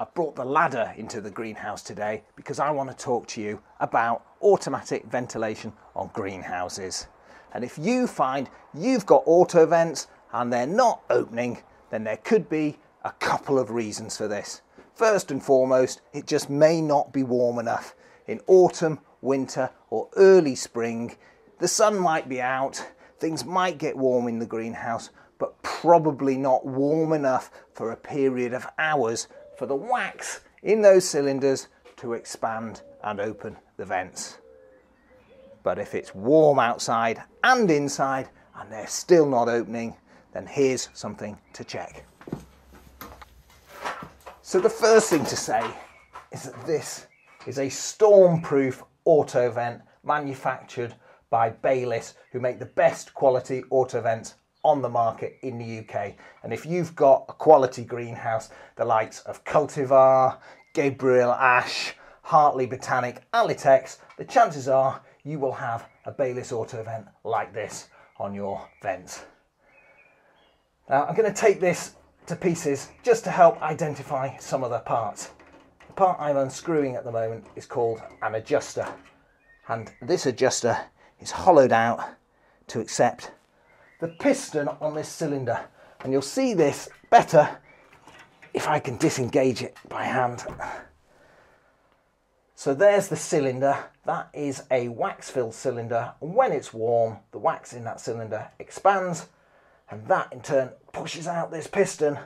I've brought the ladder into the greenhouse today because I want to talk to you about automatic ventilation on greenhouses. And if you find you've got auto vents and they're not opening, then there could be a couple of reasons for this. First and foremost, it just may not be warm enough. In autumn, winter, or early spring, the sun might be out, things might get warm in the greenhouse, but probably not warm enough for a period of hours for the wax in those cylinders to expand and open the vents. But if it's warm outside and inside and they're still not opening, then here's something to check. So the first thing to say is that this is a storm-proof auto vent manufactured by Bayliss, who make the best quality auto vents on the market in the UK. And if you've got a quality greenhouse, the likes of Cultivar, Gabriel Ash, Hartley Botanic, Alitex, the chances are you will have a Bayliss auto vent like this on your vents. Now I'm going to take this to pieces just to help identify some of the parts. The part I'm unscrewing at the moment is called an adjuster and this adjuster is hollowed out to accept the piston on this cylinder. And you'll see this better if I can disengage it by hand. So there's the cylinder. That is a wax filled cylinder. And when it's warm, the wax in that cylinder expands and that in turn pushes out this piston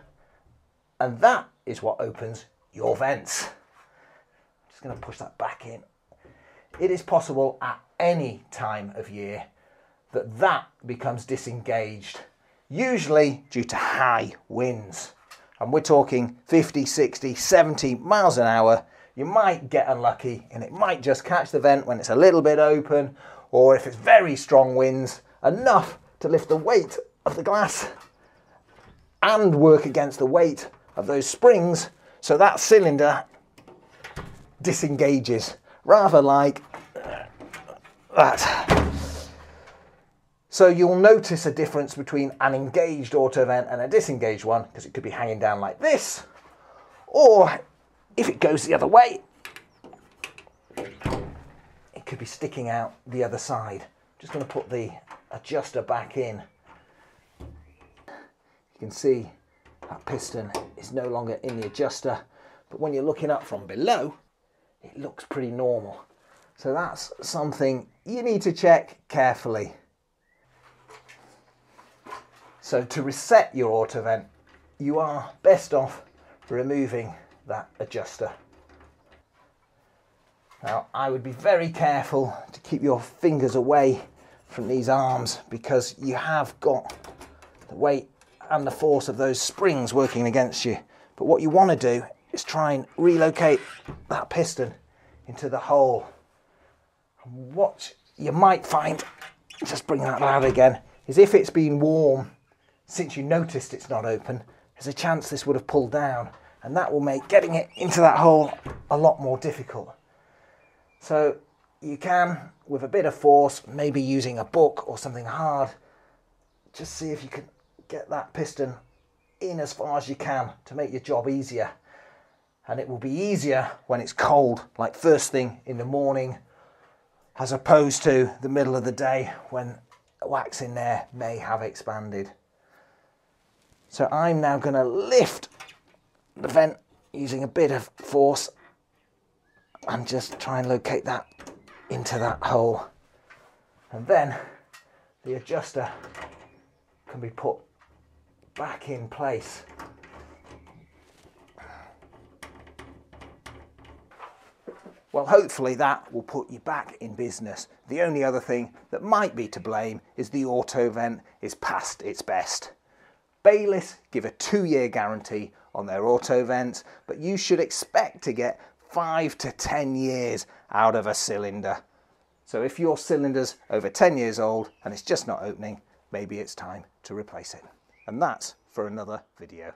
and that is what opens your vents. I'm just going to push that back in. It is possible at any time of year that that becomes disengaged, usually due to high winds. And we're talking 50, 60, 70 miles an hour. You might get unlucky and it might just catch the vent when it's a little bit open, or if it's very strong winds, enough to lift the weight of the glass and work against the weight of those springs so that cylinder disengages, rather like that. So you'll notice a difference between an engaged auto vent and a disengaged one because it could be hanging down like this or if it goes the other way it could be sticking out the other side. Just going to put the adjuster back in. You can see that piston is no longer in the adjuster but when you're looking up from below it looks pretty normal. So that's something you need to check carefully. So to reset your auto vent, you are best off removing that adjuster. Now I would be very careful to keep your fingers away from these arms because you have got the weight and the force of those springs working against you. But what you want to do is try and relocate that piston into the hole. What you might find, just bring that out again, is if it's been warm since you noticed it's not open, there's a chance this would have pulled down and that will make getting it into that hole a lot more difficult. So you can, with a bit of force, maybe using a book or something hard, just see if you can get that piston in as far as you can to make your job easier. And it will be easier when it's cold, like first thing in the morning, as opposed to the middle of the day when wax in there may have expanded. So I'm now going to lift the vent using a bit of force and just try and locate that into that hole. And then the adjuster can be put back in place. Well, hopefully that will put you back in business. The only other thing that might be to blame is the auto vent is past its best. Bayliss give a two-year guarantee on their auto vents, but you should expect to get five to 10 years out of a cylinder. So if your cylinder's over 10 years old and it's just not opening, maybe it's time to replace it. And that's for another video.